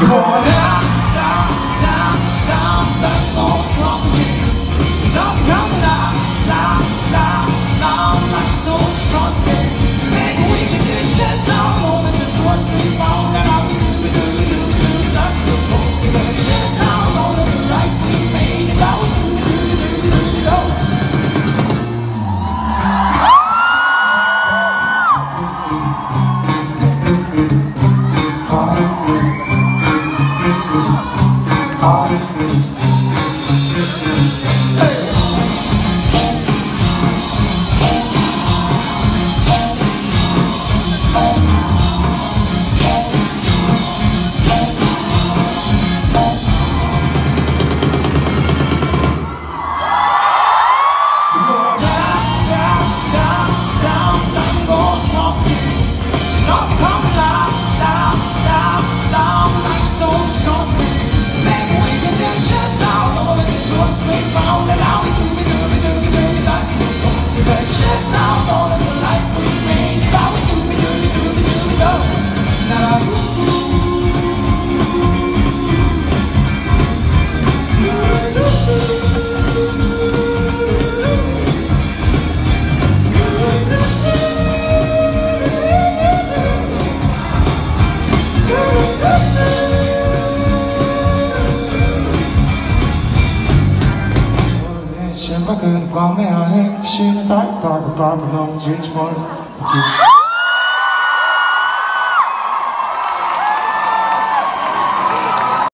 Gonna เมื่อคืนความไม่หายชินตายตากระปาบนองจีนชมอย